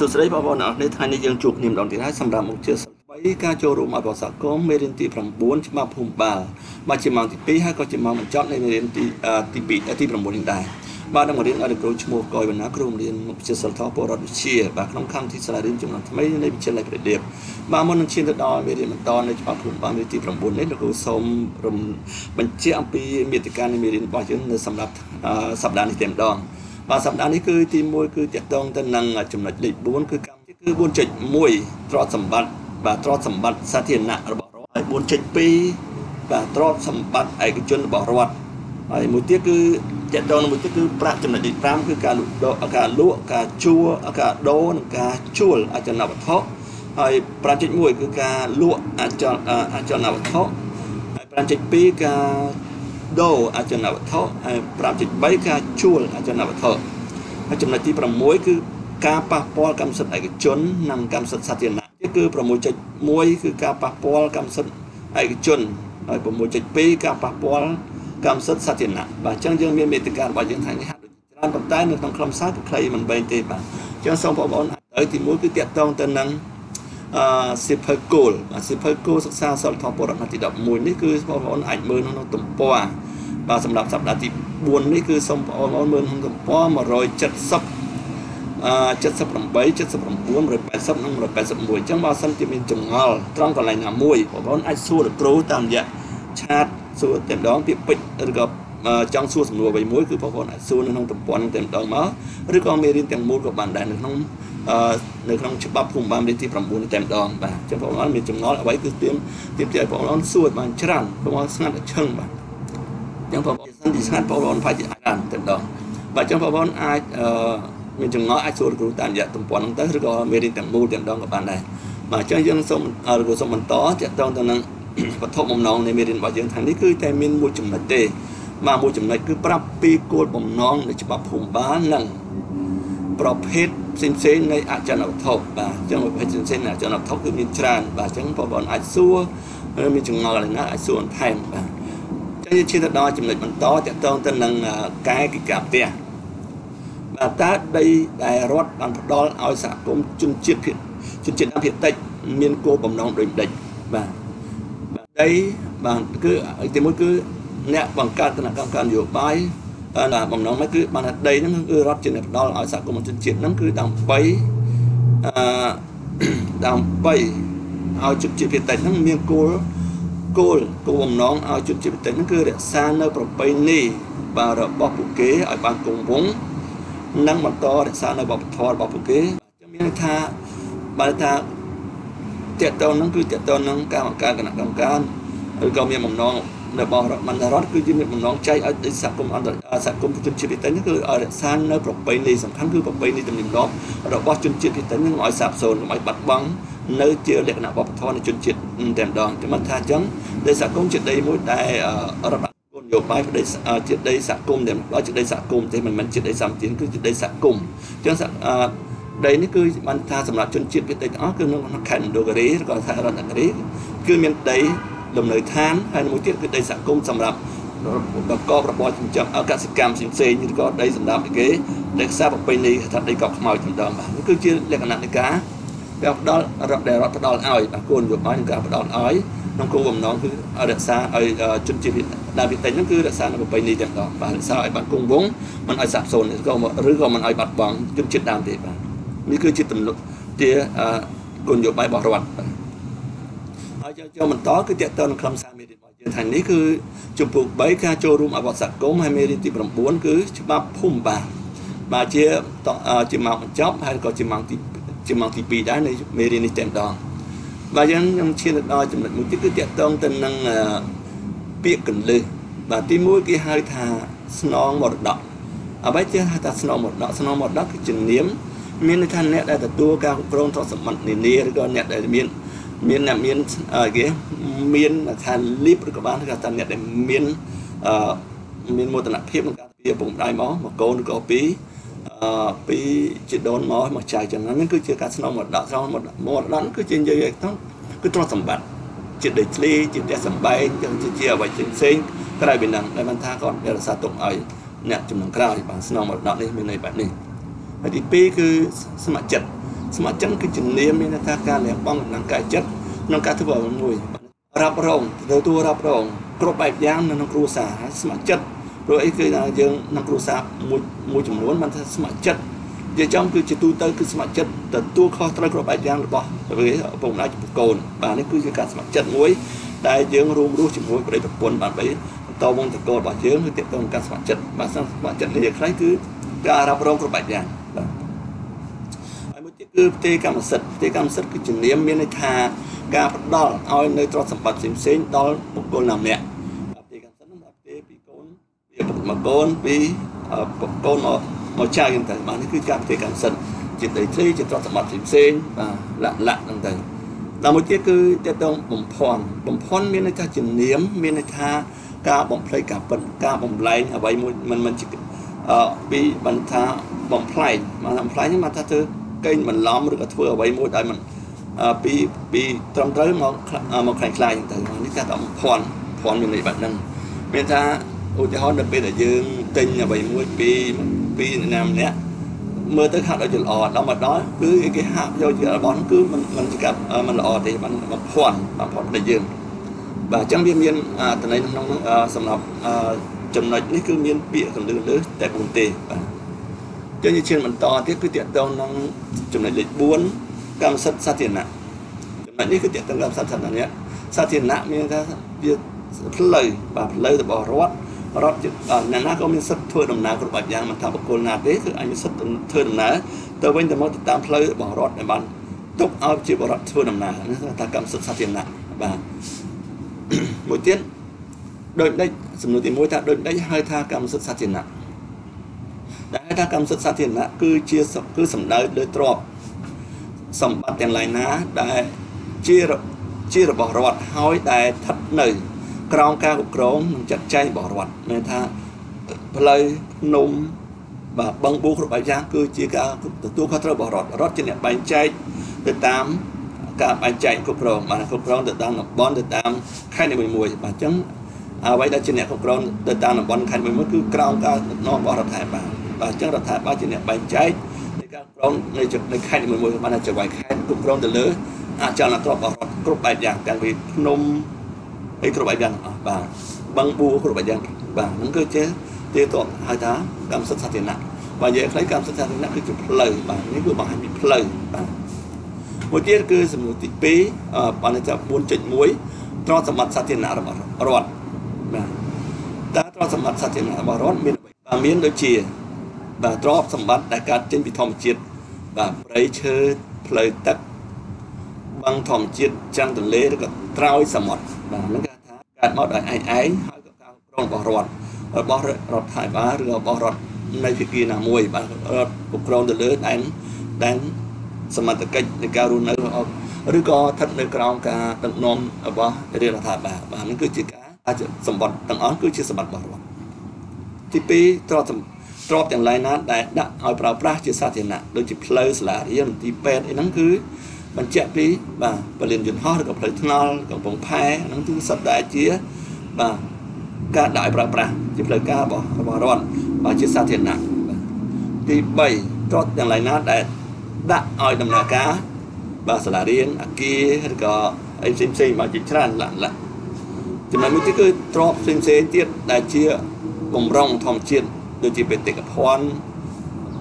សួស្តីបងប្អូនអរគុណថ្ងៃនេះយើងជួបគ្នាម្ដងទៀតហើយសម្រាប់មុខជាស្បីការចូលរួមអបអរសាគមមេរៀនទី9ច្បាប់ភូមិបាលបាទជាម៉ោងទី2ហើយក៏ជាម៉ោងបញ្ចប់នៃមេរៀនទីទី2ទី9នេះដែរបាទនឹងរៀនឲ្យលោកគ្រូឈ្មោះកយវណ្ណាគ្រូរៀនមុខជាសិលធម៌ពលរដ្ឋវិទ្យាបាទក្នុងខណ្ឌទីសាលារៀនចំនួនថ្មីនៃវិទ្យាល័យព្រះដៀបបាទមុននឹងឈានទៅដល់មេរៀនបន្តនៅច្បាប់ភូមិបាលមេរៀនទី9នេះលោកគ្រូសូមរំបញ្ជាក់អំពីមេតិកានៃមេរៀនរបស់យើងនៅសម្រាប់សប្តាហ៍នេះតែម្ដង បាទសប្តាហ៍នេះគឺទី1គឺតកតងទៅនឹងចំណុចលេខ4គឺកម្មគឺ4.1ទ្រព្យសម្បត្តិបាទទ្រព្យសម្បត្តិសាធារណៈរបស់រដ្ឋហើយ4.2បាទទ្រព្យសម្បត្តិឯកជនរបស់រដ្ឋហើយមួយទៀតគឺតកតងមួយទៀតគឺប្រាក់ចំណុចលេខ5គឺការលក់ដូរការលក់ការជួលការដូរនិងការជួលអចលនវត្ថុហើយ5.1គឺការលក់អចលអចលនវត្ថុហើយ5.2ការ ដូរអចលនវត្ថុហើយ5.3ការជួលអចលនវត្ថុហើយចំណុចទី6គឺការប៉ះពាល់កម្មសិទ្ធិឯកជននិងកម្មសិទ្ធិសាធារណៈទៀតគឺ6.1គឺការប៉ះពាល់កម្មសិទ្ធិឯកជនហើយ6.2ការប៉ះពាល់កម្មសិទ្ធិសាធារណៈបាទអញ្ចឹងយើងមានមេតិការរបស់យើងថ្ងៃនេះហាក់ដូចច្រើនប៉ុន្តែនៅក្នុងខ្លឹមសារគឺខ្លីមិនបែងទេបាទអញ្ចឹងសូមបងប្អូនទៅទី1គឺតាក់ទងទៅនឹងអឺសិភើគោលបាទសិភើគោលសិក្សាសិលធម៌ពលរដ្ឋទី11នេះគឺបងប្អូនអាចមើលក្នុងទំព័រ បាទសម្រាប់សប្តាហ៍ទី4នេះគឺសូមបងប្អូនមើលក្នុងទំព័រ170 78 79 180និង181អញ្ចឹងបើសិនជាមានចម្ងល់ត្រង់កន្លែងណាមួយបងប្អូនអាចសួរលោកគ្រូតាមរយៈឆាតសួរតែម្ដងពាក្យពេចឬក៏ចង់សួរសំណួរអ្វីមួយគឺបងប្អូនអាចសួរនៅក្នុងទំព័រនឹងតែម្ដងមកឬក៏មេរៀនទាំងមូលក៏បានដែរនៅក្នុងនៅក្នុងច្បាប់ភូមិបាលមេរៀនទី9តែម្ដងបាទអញ្ចឹងបងប្អូនមានចម្ងល់អ្វីគឺទៀមទៀមទីឲ្យបងប្អូនសួរបានច្រើនបងប្អូនស្ងាត់តែឈឹងបាទ អញ្ចឹងបងប្អូនសិនជាស្ងាត់បងប្អូនផាច់អាចទៅដល់បាទអញ្ចឹងបងប្អូនអាចអឺមានចងល់អាចសួរគ្រូតាមរយៈទំព័រហ្នឹងទៅឬក៏មេរៀនទាំងមូលទាំងដងក៏បានដែរបាទអញ្ចឹងយើងសូមឬក៏សូមបន្តទាក់ទងទៅនឹងវត្ថុបំណងនៃមេរៀនរបស់យើងថានេះគឺតែមានមួយចំណុចទេបាទមួយចំណុចគឺប្រាប់ពីគោលបំណងនៃច្បាប់ភូមិបាលនិងប្រភេទផ្សេងផ្សេងនៃអចលនវត្ថុបាទអញ្ចឹងប្រភេទផ្សេងផ្សេងនៃអចលនវត្ថុគឺមានច្រើនបាទអញ្ចឹងបងប្អូនអាចសួរឬមានចងល់ណាអាចសួរបន្ថែមបាទ ចឹងយើងឈានទៅដល់ចំណុចបន្តទាក់ទងទៅនឹងកាយកិច្ចការផ្ទះបាទតើដីដែលរដ្ឋបានផ្ដល់ឲ្យសហគមន៍ជនជាតិភាគជនជាតិដើមភាគតិចមានគោលបំណងដូចម្ដេចបាទបាទដីបាទគឺទីមួយគឺអ្នកបង្កើតគណៈកម្មការនយោបាយតែបំណងមកគឺបានថាដីហ្នឹងគឺរដ្ឋជាអ្នកផ្ដល់ឲ្យសហគមន៍ជនជាតិហ្នឹងគឺដើម្បីអឺដើម្បីឲ្យជនជាតិភាគតិចហ្នឹងមានគោល គោលគោលបំណងឲ្យជនជាតិភាគតិចហ្នឹងគឺរក្សានៅប្រពៃណីបាទរបស់ពួកគេឲ្យបានគង់វង្សនិងបន្តរក្សានៅវប្បធម៌របស់ពួកគេខ្ញុំមានថាបើថាតកតងនឹងគឺតកតងនឹងការបង្កើតគណៈកម្មការឬក៏មានបំណងរបស់រដ្ឋមន្ត្រីរដ្ឋគឺជាមានបំណងចែកឲ្យសហគមន៍អន្តរសហគមន៍ជនជាតិភាគតិចនេះគឺឲ្យរក្សានៅប្រពៃណីសំខាន់គឺប្រពៃណីទំនៀមទម្លាប់របស់ជនជាតិភាគតិចនេះឲ្យសាបសូន្យកុំឲ្យបាត់បង់ នៅជាលក្ខណៈវប្បធម៌នៃជនជាតិតែម្ដងខ្ញុំថាអញ្ចឹងដែលសហគមន៍ជាតិដីមួយដែលរដ្ឋនយោបាយផ្ដីជាតិដីសហគមន៍ដែលដល់ជាតិដីសហគមន៍ទេមិនមែនជាតិដីសម្បត្តិគឺជាតិដីសហគមន៍អញ្ចឹងដីនេះគឺបានថាសម្រាប់ជនជាតិភាគតិចទាំងអស់គឺនៅក្នុងខេត្តមណ្ឌលគិរីឬក៏ខេត្តរតនគិរីគឺមានដីលំនៅឋានហើយមួយទៀតគឺដីសហគមន៍សម្រាប់ប្រកបរបរចិញ្ចឹមកសិកម្មផ្សេងៗឬក៏ដីសម្រាប់គេដែលខ្សែប្រពៃណីថាដីកប់ខ្មោចតែម្ដងបាទនេះគឺជាលក្ខណៈនៃការ ដែលផ្ដល់រដ្ឋដែលរដ្ឋផ្ដល់ឲ្យបាទគោលនយោបាយនឹងការផ្ដល់ឲ្យក្នុងគោលបំណងគឺរក្សាឲ្យជនជាតិដើមភាគតិចហ្នឹងគឺរក្សានៅប្រពៃណីទាំងដងបាទរក្សាឲ្យបានគង់វង្សមិនឲ្យសាបសូន្យឬក៏ឬក៏មិនឲ្យបាត់បង់ជនជាតិដើមទេបាទនេះគឺជាទំនុកជាគោលនយោបាយរបស់រដ្ឋបាទហើយចូលបន្តគឺតកតនឹងខ្លឹមសារមេរៀនរបស់យើងថ្ងៃនេះគឺជំពូក3ការចូលរួមអវត្តសង្គមហើយមេរៀនទី9គឺច្បាប់ភូមិបាលបាទជាជាម៉ោងបញ្ចប់ហើយក៏ជាម៉ោងទី ជាម៉ោងទី2ដែរនៃមេរៀននេះតែម្ដងបាទយើងខ្ញុំឈានទៅដល់ចំណុចមួយទៀតគឺតកតងទៅនឹងពាក្យកន្លឹះបាទទី1គេហៅថាស្នងមរតកអ្វីជាហៅថាស្នងមរតកស្នងមរតកគឺជានាមមានន័យថាអ្នកដែលទទួលការគ្រប់គ្រងទ្រព្យសម្បត្តិនានាឬក៏អ្នកដែលមានមានអ្នកមានគេមានថាលីបឬក៏បានគេថាអ្នកដែលមានអឺមានមោទនភាពក្នុងការពីឪពុកម្ដាយមកមកកូនឬក៏ពី អឺពីជីដូនមកមកចៅចឹងហ្នឹងគឺជាការស្នងមរតកស្នងមរតកមរតកគឺជានិយាយទៅគឺទ្រព្យសម្បត្តិជាដីធ្លីជាផ្ទះសម្បែងចឹងជាអ្វីផ្សេងៗក្រៅពីហ្នឹងដែលបានថាគាត់រក្សាទុកឲ្យអ្នកចំនួនក្រោយបានស្នងមរតកនេះមានន័យបែបនេះហើយទី2គឺស្ម័គ្រចិត្តស្ម័គ្រចិត្តគឺជំនាញមានន័យថាការលះបង់កម្លាំងកាយចិត្តក្នុងការធ្វើអ្វីមួយរ៉ាប់រងទទួលរ៉ាប់រងគ្រប់បែបយ៉ាងនៅក្នុងគ្រួសារស្ម័គ្រចិត្ត ព្រោះអីគឺថាយើងក្នុងគ្រួសារមួយមួយចំនួនបានថាស្ម័គ្រចិត្តនិយាយចំគឺជាទូទៅគឺស្ម័គ្រចិត្តទទួលខុសត្រូវគ្រប់បែបយ៉ាងរបស់វាឪពុកម្ដាយចំពោះកូនបាទនេះគឺជាការស្ម័គ្រចិត្តមួយដែលយើងរួមរស់ជាមួយប្រិយប្រពន្ធបាទបីតវងតកលរបស់យើងគឺទាក់ទងនឹងការស្ម័គ្រចិត្តបាទស្ម័គ្រចិត្តនេះខ្លីគឺការរ៉ាប់រងគ្រប់បែបយ៉ាងបាទហើយមួយទៀតគឺផ្ទៃកម្មសិទ្ធិផ្ទៃកម្មសិទ្ធិគឺជំនាញមានន័យថាការផ្ដល់ឲ្យនៅទ្រព្យសម្បត្តិផ្សេងៗដល់បុគ្គលណាម្នាក់ផ្ទៃកម្មសិទ្ធិនោះផ្ទៃពីកូនពីពុក មកកូនពីកូនមកមកចៅយ៉ាងទៅបាទនេះគឺការផ្ទៃកម្មសិទ្ធិជាដីធ្លីជាទ្រព្យសម្បត្តិផ្សេងៗបាទលក្ខលក្ខហ្នឹងទៅដល់មួយទៀតគឺតកតងបំភ័ណ្ឌបំភ័ណ្ឌមានន័យថាជំនាញមានន័យថាការបំភ្លេចការពិតការបំលែងអ្វីមួយមិនមិនជាអឺពីបន្តថាបំផ្លែងមកបំផ្លែងហ្នឹងមកថាធ្វើកេងបន្លំឬក៏ធ្វើអ្វីមួយដែលមិនពីពីត្រឹមត្រូវមកមកខ្លាំងខ្លាយទៅនេះគេថាបំភ័ណ្ឌភ័ណ្ឌមានន័យបែបហ្នឹងមានថា ឧទាហរណ៍នៅពេលដែលយើងទិញអ្វីមួយពីពីណាម្នាក់មើលទៅហាក់ដូចជាល្អដល់មកដល់គឺគេហាក់យកជារបស់គឺมันมันជាការมันល្អទេมันបំភ័ណ្ឌបំភ័ណ្ឌដល់យើងបាទអញ្ចឹងវាមានតន័យក្នុងនោះសម្រាប់ចំណុចនេះគឺមានពាក្យកន្លឹះលើតែ4ទេបាទចឹងជាឈានបន្តទៀតគឺតកតងនឹងចំណុចលេខ4កម្មសិទ្ធិសាធារណៈចំណុចនេះគឺតកតងកម្មសិទ្ធិសាធារណៈសាធារណៈមានថាវាផ្លូវបាទផ្លូវរបស់រដ្ឋ រដ្ឋអ្នកណាក៏មានសិទ្ធិធ្វើដំណើរគ្រប់បែបយ៉ាងមិនថាបុគ្គលណាទេគឺអាចមានសិទ្ធិធ្វើដំណើរទៅវិញទៅមកទៅតាមផ្លូវរបស់រដ្ឋដែលបានទុកឲ្យជាបរដ្ឋធ្វើដំណើរនេះថាកម្មសិទ្ធិសាធារណៈបាទមួយទៀតដូចដេចសំណួរទី1ថាដូចដេចហៅថាកម្មសិទ្ធិសាធារណៈដែលហៅថាកម្មសិទ្ធិសាធារណៈគឺជាគឺសំដៅលើទ្រព្យសម្បត្តិទាំងឡាយណាដែលជាជារបស់រដ្ឋហើយដែលស្ថិតនៅ ក្រោមការគ្រប់គ្រងនិងចាត់ចែងរបស់រដ្ឋមានថាផ្លូវភ្នំបាទបឹងបួគ្រប់បែបយ៉ាងគឺជាការទទួលខុសត្រូវរបស់រដ្ឋរដ្ឋជាអ្នកបែងចែកទៅតាមការបែងចែកគ្រប់គ្រងបាទគ្រប់គ្រងទៅតាមតំបន់ទៅតាមខេត្តនីមួយៗបាទអញ្ចឹងអ្វីដែលជាអ្នកគ្រប់គ្រងទៅតាមតំបន់ខេត្តមួយៗគឺក្រោមការដឹកនាំរបស់រដ្ឋាភិបាលបាទអញ្ចឹងរដ្ឋាភិបាលជាអ្នកបែងចែកនៃការគ្រប់គ្រងនៃនៃខេត្តនីមួយៗបានចង្វាយខេត្តគ្រប់គ្រងទៅលើអចលនទ្រព្យរបស់រដ្ឋគ្រប់បែបយ៉ាងទាំងពីភ្នំ អីគ្រប់បែបយ៉ាងអស់បាទបឹងបួគ្រប់បែបយ៉ាងបាទហ្នឹងគឺជាទីតហៅថាកម្មសិទ្ធិសាធារណៈបាទនិយាយខ្លីកម្មសិទ្ធិសាធារណៈគឺជាផ្លូវបាទនេះគឺបង្ហាញពីផ្លូវបាទមួយទៀតគឺសំណួរទី2បានថា4.1ទ្រព្យសម្បត្តិសាធារណៈរបស់រដ្ឋបាទតើទ្រព្យសម្បត្តិសាធារណៈរបស់រដ្ឋមានអ្វីបាទមានដូចជាបាទទ្រព្យសម្បត្តិដែលកើតចេញពីធម្មជាតិបាទព្រៃឈើផ្លូវទឹកបឹងធម្មជាតិចាំងទន្លេឬក៏ត្រើយសមុទ្របាទហ្នឹងគេថា កើតមកដោយឯងឯងហើយក៏ការគ្រប់គ្រងរបស់រដ្ឋរបស់រដ្ឋាភិបាលឬរបស់រដ្ឋនៃភាគីណាមួយបាទរដ្ឋគ្រប់គ្រងទៅលើដែនដែនសមត្ថកិច្ចនៃការរស់នៅឬក៏ស្ថិតនៅក្រោមការដឹកនាំរបស់រាជរដ្ឋាភិបាលបាទនេះគឺជាការសម្បត្តិទាំងអស់គឺជាសម្បត្តិរបស់រដ្ឋទី2ទ្រព្យទ្រព្យទាំងឡាយណាដែលដាក់ឲ្យប្រើប្រាស់ជាសាធារណៈដូចជាផ្លូវសាលារៀនមន្ទីរពេទ្យអីហ្នឹងគឺ បញ្ជាក់ពីបាទពលានយន្តហោះឬក៏ផ្លូវថ្នល់កំពង់ផែហ្នឹងគឺសុទ្ធតែជាបាទការដាក់ឲ្យប្រើប្រាស់ជាផ្លូវការរបស់របស់រដ្ឋបាទជាសាធារណៈទី3ទ្រព្យទាំងឡាយណាដែលដាក់ឲ្យដំណើរការបាទសាលារៀនអាគារឬក៏អីផ្សេងផ្សេងមកជាច្រើនឡាក់ឡាក់ចំណុចមួយទៀតគឺទ្រព្យផ្សេងផ្សេងទៀតដែលជាបំរុងធម្មជាតិដូចជាបេតិកភណ្ឌ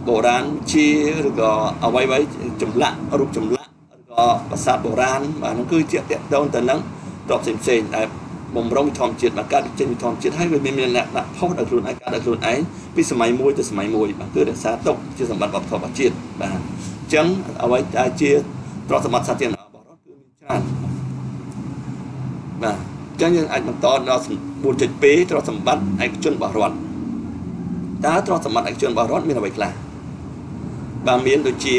បុរាណជាឬក៏អ្វីៗចម្លាក់រូបចម្លាក់ ឬក៏ប្រាសាទបុរាណបាទនោះគឺជាតកតងទៅនឹងទ្រព្យផ្សេងផ្សេងដែលបំរុងធម្មជាតិមកកើតចេញពីធម្មជាតិហើយវាមានលក្ខណៈផុសដោយខ្លួនឯងកើតដោយខ្លួនឯងពីសម័យមួយទៅសម័យមួយបាទគឺរក្សាទុកជាសម្បត្តិវប្បធម៌របស់ជាតិបាទអញ្ចឹងអ្វីដែលជាទ្រព្យសម្បត្តិសាធារណៈរបស់រដ្ឋគឺមានច្រើនបាទអញ្ចឹងយើងអាចបន្តដល់4.2ទ្រព្យសម្បត្តិឯកជនរបស់រដ្ឋតើទ្រព្យសម្បត្តិឯកជនរបស់រដ្ឋមានអ្វីខ្លះបាទមានដូចជា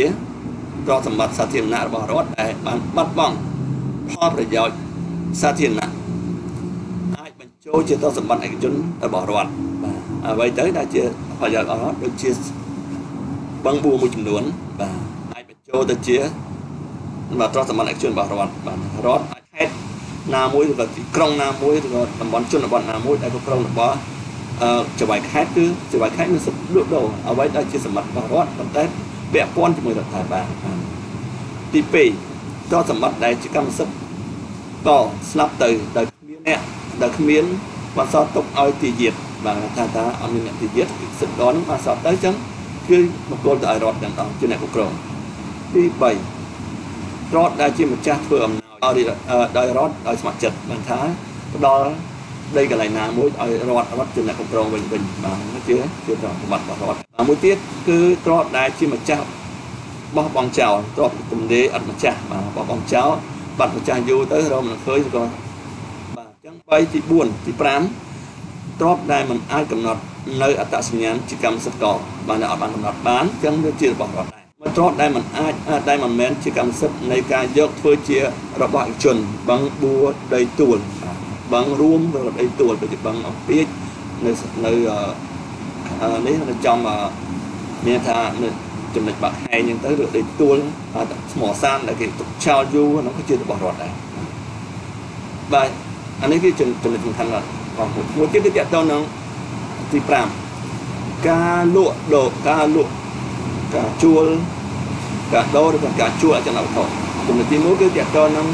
ទ្រព្យសម្បត្តិសាធារណៈរបស់រដ្ឋដែលបានបាត់បង់ផលប្រយោជន៍សាធារណៈអាចបញ្ចូលជាទ្រព្យសម្បត្តិឯកជនរបស់រដ្ឋបាទអ្វីទៅដែលជាប្រយោជន៍របស់រដ្ឋដូចជាបឹងបួមួយចំនួនបាទអាចបញ្ចូលទៅជាបាទទ្រព្យសម្បត្តិឯកជនរបស់រដ្ឋបាទរដ្ឋអាចហេតុណាមួយឬក៏ទីក្រុងណាមួយឬក៏តំបន់ជនបទណាមួយដែលគ្រប់គ្រងរបស់អឺចៅហ្វាយខេត្តគឺចៅហ្វាយខេត្តមានសិទ្ធិលក់ដូរអ្វីដែលជាសម្បត្តិរបស់រដ្ឋប៉ុន្តែ ពាក់ព័ន្ធជាមួយរដ្ឋាភិបាលទី2ទ្រព្យសម្បត្តិដែលជាកម្មសិទ្ធិកស្លាប់ទៅដោយគ្មានអ្នកដែលគ្មានបន្សល់ទុកឲ្យទីយាតបាទថាថាអត់មានអ្នកទីយាតសិទ្ធិកនឹងបានសល់ទៅអញ្ចឹងគឺបកគលទៅឲ្យរដ្ឋទាំងអស់ជាអ្នកគ្រប់គ្រងទី3រដ្ឋដែលជាម្ចាស់ធ្វើអំណោយឲ្យដោយរដ្ឋដោយស្ម័គ្រចិត្តបានថាផ្ដល់ ដីកន្លែងណាមួយឲ្យរដ្ឋរដ្ឋជាអ្នកគ្រប់គ្រងវិញវិញបាទជាជាប្រតិបត្តិរបស់រដ្ឋមួយទៀតគឺត្រដ្ឋដែលជាម្ចាស់បោះបង់ចោលទ្រព្យទំនេរអត់ម្ចាស់បាទបោះបង់ចោលបាត់ម្ចាស់យូរទៅរកមិនឃើញក៏បាទអញ្ចឹង3ទី4ទី5ទ្រព្យដែលមិនអាចកំណត់នៅអត្តសញ្ញាណជាកម្មសិទ្ធិកបានអត់បានកំណត់បានអញ្ចឹងវាជារបស់រដ្ឋដែរមួយទ្រព្យដែលមិនអាចដែលមិនមែនជាកម្មសិទ្ធិនៃការយកធ្វើជារបស់ឯកជនបឹងបួដីទួល បឹងរួមឬដីទួលដូចជាបឹងអពាជនៅនៅនេះនៅចំមានថានៅចំណុចបាក់ហែងហ្នឹងទៅឬដីទួលស្មោសានដែលគេទុកចោលយូរហ្នឹងក៏ជារបស់រដ្ឋដែរបាទអានេះគឺចំណុចសំខាន់របស់មួយទៀតគឺតកតនឹងទី5ការលក់ដូរការលក់ការជួលការដូរឬការជួលអចលនវត្ថុចំណុចទី1គឺតកតនឹង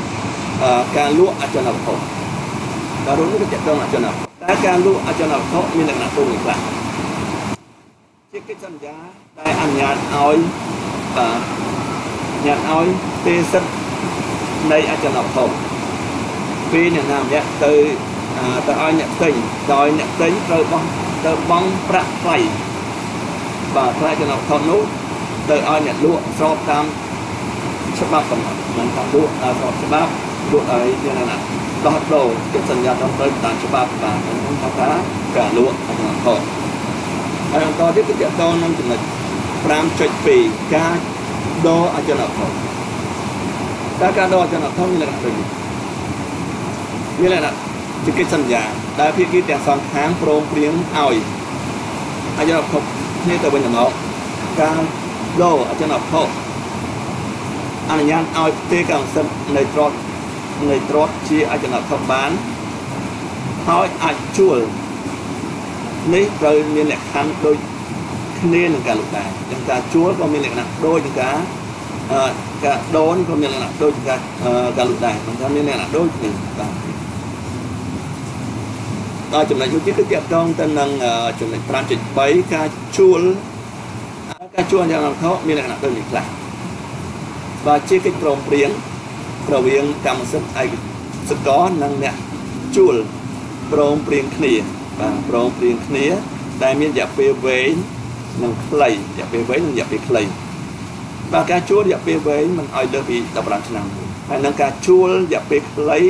ការលក់អចលនវត្ថុ ការលក់នេះគឺតកតនឹងអចលនវត្ថុតែការលក់អចលនវត្ថុមានលក្ខណៈទូទៅខ្លះជាកិច្ចសន្យាដែលអនុញ្ញាតឲ្យបាទញ៉ាត់ឲ្យទេសិទ្ធនៃអចលនវត្ថុពេលអ្នកណាម្នាក់ទៅទៅឲ្យអ្នកទិញដោយអ្នកទិញត្រូវបោះទៅបង់ប្រាក់ថ្លៃបាទថ្លៃចំណុចថតនោះទៅឲ្យអ្នកលក់ស្របតាមច្បាប់កំណត់មិនថាលក់ស្របច្បាប់លក់ឲ្យយ៉ាងណា ដោះដូរជាសញ្ញាត្រឹមត្រូវតាមច្បាប់បាទខ្ញុំថាថាការលក់ចំណុចថតហើយបន្តទៀតគឺតកតនឹងចំណុច5.2ការដោអចលនថតតើការដោអចលនថតមានលក្ខណៈដូចនេះមានលក្ខណៈជាកិច្ចសន្យាដែលភាគីទាំងសងខាងព្រមព្រៀងឲ្យអចលនភពគ្នាទៅវិញទៅមកការដោអចលនភពអនុញ្ញាតឲ្យផ្ទេរកម្មសិទ្ធិនៃត្រដ្ឋ នៃត្រដ្ឋជាអចលនភពបានហើយអាចជួលនេះត្រូវមានលក្ខខណ្ឌដូចគ្នានឹងការលុបដែរចឹងការជួលក៏មានលក្ខណៈដូចនឹងការការដូនក៏មានលក្ខណៈដូចការការលុបដែរមិនថាមានលក្ខណៈដូចគ្នាបាទដល់ចំណុចមួយទៀតគឺតាក់ទងទៅនឹងចំណុច5.3ការជួលការជួលយ៉ាងអត្ថមានលក្ខណៈដូចនេះខ្លះបាទជាកិច្ចព្រមព្រៀង រវាងកម្មសិទ្ធិឯកសិទ្ធិករនិងអ្នកជួលព្រមព្រៀងគ្នាបាទព្រមព្រៀងគ្នាដែលមានរយៈពេលវែងនិងខ្លីរយៈពេលវែងនិងរយៈពេលខ្លីបាទការជួលរយៈពេលវែងមិនឲ្យលើសពី15ឆ្នាំហើយនឹងការជួលរយៈពេលខ្លី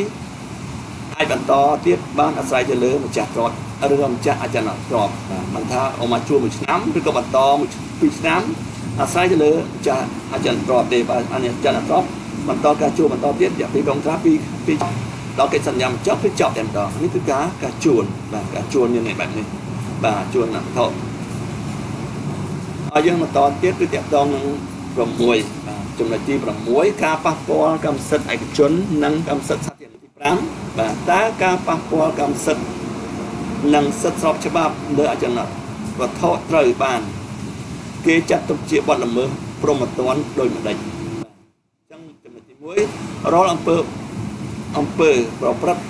អាចបន្តទៀតបានអាស្រ័យទៅលើម្ចាស់ទ្រព្យឬក៏ម្ចាស់អចលនទ្រព្យបាទមិនថាអមកជួលមួយឆ្នាំឬក៏បន្តមួយពីរឆ្នាំអាស្រ័យទៅលើម្ចាស់អចលនទ្រព្យទេបាទអចលនទ្រព្យ បន្តការជួលបន្តទៀតរយៈពេលកងត្រាពីពីដល់កិច្ចសន្យាបញ្ចប់គឺចប់តែម្ដងនេះគឺការការជួលបាទការជួលមានបែបនេះបាទជួលណាត់ថោហើយយើងបន្តទៀតគឺតកតងនឹង6បាទចំណុចទី6ការប៉ះពាល់កម្មសិទ្ធិឯកជននិងកម្មសិទ្ធិសាធារណៈទី5បាទតើការប៉ះពាល់កម្មសិទ្ធិនិងសិទ្ធិស្របច្បាប់លើអចលនវត្ថុត្រូវបាន គេចាត់ទុកជាបទល្មើសព្រហ្មទណ្ឌដោយម្ដេចអញ្ចឹ ងចំណុចទី1រាល់អំពើអំពើប្រព្រឹត្ត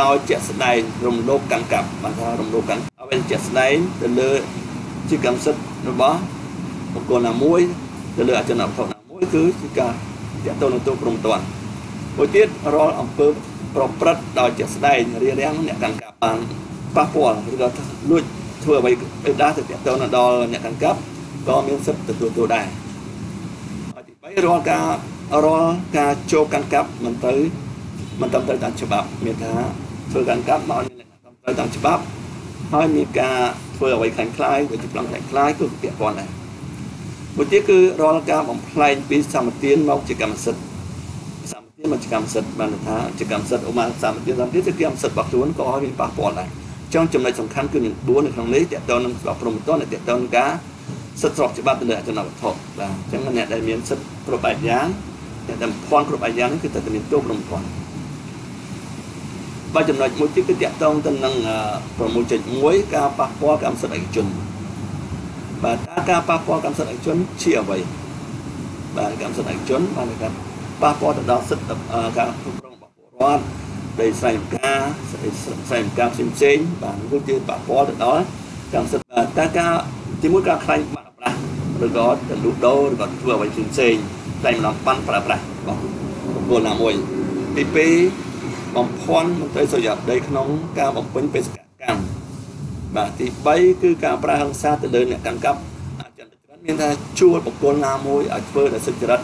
ដោយជាក់ស្ដែងរំលោភកម្មកម្មបានថារំលោភកម្មអ្វីជាក់ស្ដែងទៅលើជាកម្មសិទ្ធិរបស់បុគ្គលណាមួយទៅលើអចលនវត្ថុណាមួយគឺជាការតាក់ទងនឹងទោសព្រមតាន់មួយទៀតរាល់អំពើប្រព្រឹត្តដោយជាក់ស្ដែងរារាំងអ្នកកម្មកម្មបានប៉ះពាល់ឬក៏លួចធ្វើអ្វីដែរទៅតាក់ទងដល់អ្នកកម្មកម្មក៏មានសិទ្ធិទទួលទោសដែរហើយទី3រាល់ការ រាល់ការចូលកាន់កាប់មិនទៅមិនត្រឹមត្រូវតាមច្បាប់មានថាធ្វើកាន់កាប់មកមានលក្ខណៈត្រឹមត្រូវតាមច្បាប់ហើយមានការធ្វើអ្វីខ្លាំងខ្លាយវាជាប្លង់ខ្លាំងខ្លាយគឺពាក់ព័ន្ធដែរមួយទៀតគឺរាល់ការបំផ្លែងពីសម្បទានមកជាកម្មសិទ្ធិសម្បទានមកជាកម្មសិទ្ធិបានថាជាកម្មសិទ្ធិឧមាសម្បទានសម្បទានជាកម្មសិទ្ធិរបស់ខ្លួនក៏ឲ្យមានប៉ះពាល់ដែរចង់ចំណុចសំខាន់គឺមាន4នៅក្នុងនេះតកតនឹងច្បាប់ព្រមតនតកតនឹងការសិទ្ធិស្របច្បាប់ទៅលើអចលនវត្ថុបាទអញ្ចឹងអ្នកដែលមានសិទ្ធិគ្រប់បែបយ៉ាង អ្នកដែលភ័ណ្ឌគ្រប់បែបយ៉ាងគឺតែមានទោសព្រមតនបើចំណុចមួយទៀតគឺតាក់ទងទៅនឹង6.1ការប៉ះពាល់កម្មសិទ្ធិឯកជនបាទតើការប៉ះពាល់កម្មសិទ្ធិឯកជនជាអ្វីបាទកម្មសិទ្ធិឯកជនបានការប៉ះពាល់ទៅដល់សិទ្ធិការគ្រប់គ្រងរបស់ពលរដ្ឋដីស្រែចម្ការស្រែចម្ការផ្សេងផ្សេងបាទគឺជាប៉ះពាល់ទៅដល់កម្មសិទ្ធិបាទតែការទីមួយការខ្លាញ់បាត់ប្រាស់ឬក៏ទៅលូកដូរឬក៏ធ្វើអ្វីផ្សេងផ្សេង តែម្ដងបានប្រើប្រាស់របស់បុគ្គលណាមួយទី2បំភាន់មន្ត្រីសុយដីក្នុងការបំពេញបេសកកម្មបាទទី3គឺការប្រើហិង្សាទៅលើអ្នកកាន់កាប់អចិន្ត្រៃយ៍មានថាជួលបុគ្គលណាមួយឲ្យធ្វើដោយសុចរិត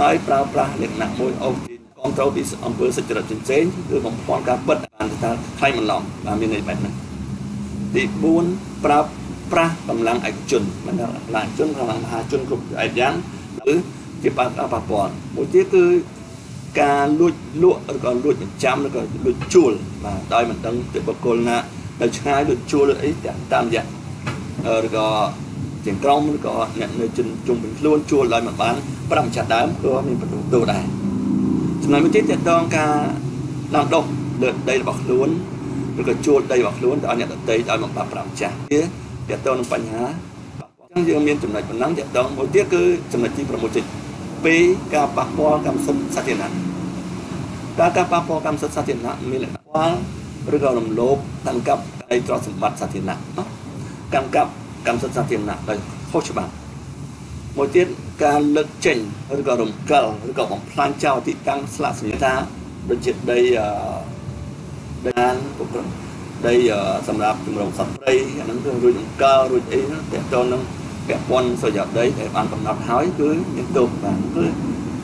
ហើយប្រើប្រាស់លក្ខណៈមួយអូជាគ្រប់ត្រូលពីអង្គើសុចរិតផ្សេងៗគឺបំភាន់ការពិតបានថាខ្លាញ់បន្លំបាទមានន័យបែបហ្នឹងទី4ប្រើប្រាស់កម្លាំងឯកជនមិនថាកម្លាំងជនកម្លាំងមហាជនគ្រប់ឯកយ៉ាងឬ ជាបាត់ប៉ះពាល់មួយទៀតគឺការលួចលក់ឬក៏លួចបញ្ចាំឬក៏លួចជួលបាទដោយមិនដឹងពីបុគ្គលណានៅឆ្ងាយលួចជួលឬអីតាមរយៈឬក៏ជាងក្រុមឬក៏អ្នកនៅជុំជុំវិញខ្លួនជួលដោយមិនបានប្រំចាត់ដើមក៏មានបន្ទុកទូដែរចំណុចមួយទៀតតកតងការឡើងដុះលើដីរបស់ខ្លួនឬក៏ជួលដីរបស់ខ្លួនទៅឲ្យអ្នកដទៃដោយមិនបានប្រំចាស់វាតកតងនឹងបញ្ហាអញ្ចឹងយើងមានចំណុចប៉ុណ្ណឹងតកតងមួយទៀតគឺចំណុចទី6ចិត្ត 2ការប៉ះពាល់កម្មសិទ្ធិសាធារណៈការការប៉ះពាល់កម្មសិទ្ធិសាធារណៈមានលក្ខណៈឬក៏រំលោភកាន់កាប់ឯទ្រព្យសម្បត្តិសាធារណៈកាន់កាប់កម្មសិទ្ធិសាធារណៈដោយខុសច្បាប់មួយទៀតការលើកចេញឬក៏រំកិលឬក៏បំផ្លាញចោលទីតាំងស្លាកសញ្ញាថាដូចជាដីដីអានពុករដីសម្រាប់ជំរងសត្វព្រៃអាហ្នឹងគឺរួចរំកិលរួចអីហ្នឹងតើតនឹង ពាក់ព័ន្ធសុយោដីដែលបានកំណត់ហើយគឺមានទោសបាទគឺ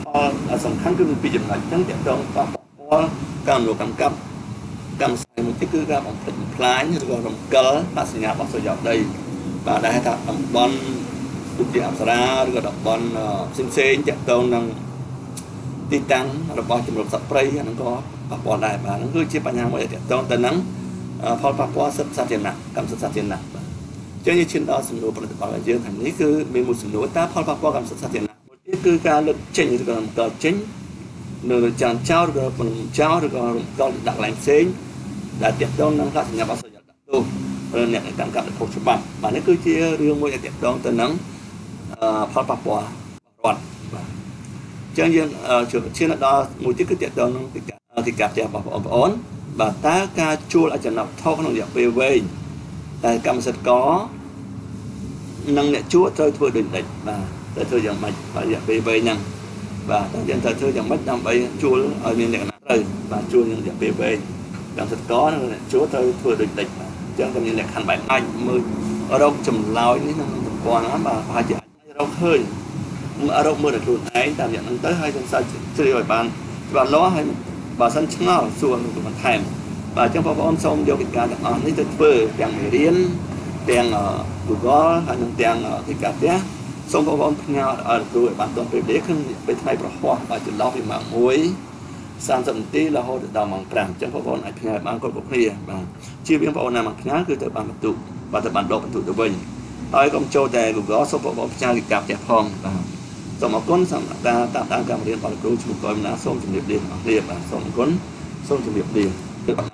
ផលសំខាន់គឺមានពីរចំណុចហ្នឹងតើតងប៉ះពាល់កម្មលោកកម្មកម្មកម្មស្អីមួយទៀតគឺការបំផ្លិចបំផ្លាញឬក៏រំកិលអសញ្ញារបស់សុយោដីបាទដែលថាតំបន់ដូចជាអប្សរាឬក៏តំបន់ផ្សេងផ្សេងតាក់ទងនឹងទីតាំងរបស់ជំរំសត្វព្រៃហ្នឹងក៏ប៉ះពាល់ដែរបាទហ្នឹងគឺជាបញ្ហាមួយដែលតាក់ទងទៅនឹងផលប៉ះពាល់សិទ្ធិសាធារណៈកម្មសិទ្ធិសាធារណៈបាទ ចឹងយើងឈានដល់សំណួរផលិតផលរបស់យើងខាងនេះគឺមានមួយសំណួរតើផលប៉ះពាល់កម្មសិទ្ធិសាធារណៈមួយទៀតគឺការលើកចេញឬក៏រំកិលចេញនៅចានចោលឬក៏មិនចោលឬក៏រំកិលដាក់កន្លែងផ្សេងដែលតាក់ទងនឹងសញ្ញាបត្រសញ្ញាដាក់ទោសឬអ្នកកម្មកម្មខុសច្បាប់បាទនេះគឺជារឿងមួយដែលតាក់ទងទៅនឹងផលប៉ះពាល់រដ្ឋបាទអញ្ចឹងយើងជួបឈានដល់មួយទៀតគឺតាក់ទងនឹងទីការទីការផ្ទះរបស់បងប្អូនបាទតើការជួលអចលនថោក្នុងរយៈពេលវែងតែកម្មសិទ្ធិក និងអ្នកជួលត្រូវធ្វើដូចនេះបាទត្រូវធ្វើយ៉ាងម៉េចរយៈពេលវែងហ្នឹងបាទតែយើងត្រូវធ្វើយ៉ាងម៉េចដើម្បីជួលឲ្យមានលក្ខណៈត្រូវបាទជួលនឹងរយៈពេលវែងកម្មសិទ្ធិកនិងអ្នកជួលត្រូវធ្វើដូចនេះបាទចឹងក៏មានលក្ខខណ្ឌបែបអាចមើលរកចម្លើយនេះក្នុងប្រព័ន្ធហ្នឹងបាទប្រហែលជារកឃើញរកមើលតែខ្លួនឯងតាមយ៉ាងហ្នឹងទៅហើយសង្ស័យជ្រាវឲ្យបានច្បាស់លាស់ហើយបើសិនឆ្ងល់សួរនឹងបន្ថែមបាទអញ្ចឹងបងប្អូនសូមយកកិច្ចការទាំងអស់នេះទៅធ្វើទាំងមេរៀន ទាំង Google ហើយនិងទាំងកិច្ចការផ្ទះសូមបងប្អូនផ្ញើឲ្យគ្រូឲ្យបានទាន់ពេលវេលាគឺពេលថ្ងៃប្រហោះបាទចន្លោះពីម៉ោង1 30នាទីរហូតដល់ម៉ោង5អញ្ចឹងបងប្អូនអាចផ្ញើបានគ្រប់គ្រប់គ្នាបាទជាវាងបងប្អូនណាមកផ្ញើគឺទៅបានបន្ទុកបាទទៅបានដកបន្ទុកទៅវិញហើយកុំចូលតែ Google សូមបងប្អូនផ្ញើកិច្ចការផ្ទះផងបាទសូមអរគុណសម្រាប់ការតាមដានការរៀនរបស់គ្រូឈ្មោះកុយមណាសូមជម្រាបលាបងប្អូនបាទសូមអរគុណសូមជម្រាបលា